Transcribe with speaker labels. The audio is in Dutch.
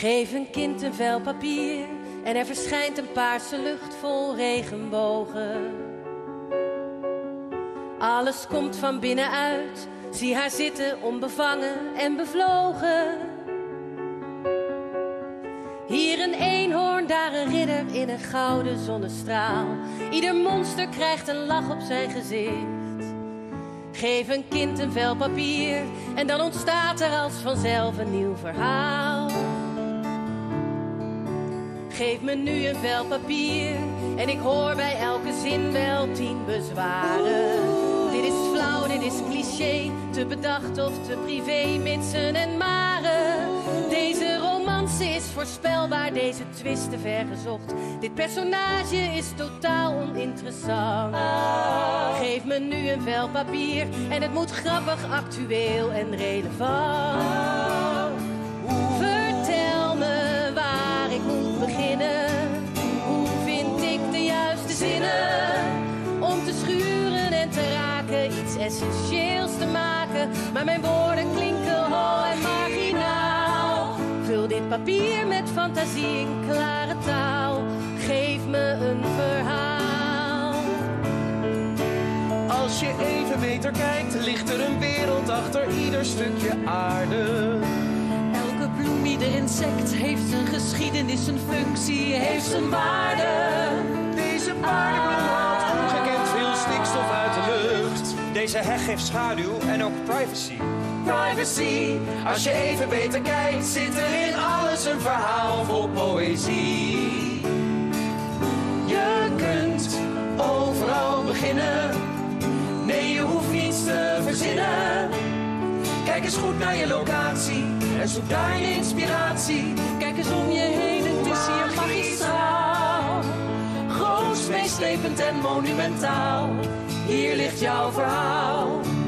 Speaker 1: Geef een kind een vel papier en er verschijnt een paarse lucht vol regenbogen. Alles komt van binnenuit, zie haar zitten onbevangen en bevlogen. Hier een eenhoorn, daar een ridder in een gouden zonnestraal. Ieder monster krijgt een lach op zijn gezicht. Geef een kind een vel papier en dan ontstaat er als vanzelf een nieuw verhaal. Geef me nu een vel papier en ik hoor bij elke zin wel tien bezwaren. Dit is flauw, dit is cliché, te bedacht of te privé, mitsen en maren. Deze romance is voorspelbaar, deze twist te ver gezocht. Dit personage is totaal oninteressant. Geef me nu een vel papier en het moet grappig, actueel en relevant. Vertel iets essentieels te maken. Maar mijn woorden klinken hol en marginaal. Vul dit papier met fantasie in klare taal. Geef me een verhaal.
Speaker 2: Als je even meter kijkt, ligt er een wereld achter ieder stukje aarde.
Speaker 3: Elke bloem, ieder insect heeft een geschiedenis, een functie, heeft zijn waarde.
Speaker 2: Deze paardenbloem
Speaker 4: Deze heg heeft schaduw en ook privacy.
Speaker 2: Privacy, als je even beter kijkt, zit er in alles een verhaal vol poëzie. Je kunt overal beginnen, nee je hoeft niets te verzinnen. Kijk eens goed naar je locatie en zoek daar je inspiratie.
Speaker 3: Kijk eens om je heen, het is hier magistraal.
Speaker 2: Groots, meeslepend en monumentaal, hier ligt jouw verhaal.